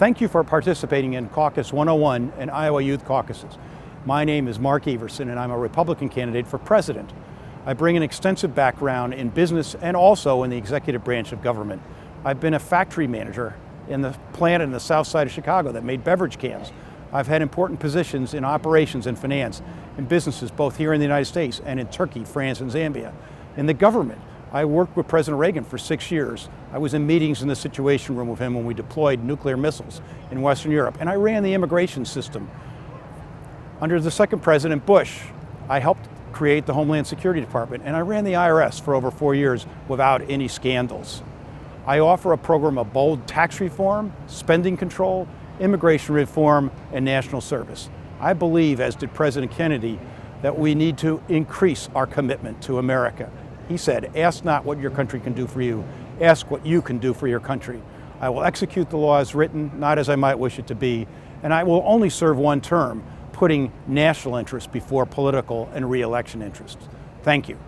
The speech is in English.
Thank you for participating in Caucus 101 and Iowa Youth Caucuses. My name is Mark Everson and I'm a Republican candidate for president. I bring an extensive background in business and also in the executive branch of government. I've been a factory manager in the plant in the south side of Chicago that made beverage cans. I've had important positions in operations and finance in businesses both here in the United States and in Turkey, France, and Zambia. In the government, I worked with President Reagan for six years. I was in meetings in the Situation Room with him when we deployed nuclear missiles in Western Europe, and I ran the immigration system. Under the second President Bush, I helped create the Homeland Security Department, and I ran the IRS for over four years without any scandals. I offer a program of bold tax reform, spending control, immigration reform, and national service. I believe, as did President Kennedy, that we need to increase our commitment to America. He said, Ask not what your country can do for you, ask what you can do for your country. I will execute the law as written, not as I might wish it to be, and I will only serve one term, putting national interests before political and re election interests. Thank you.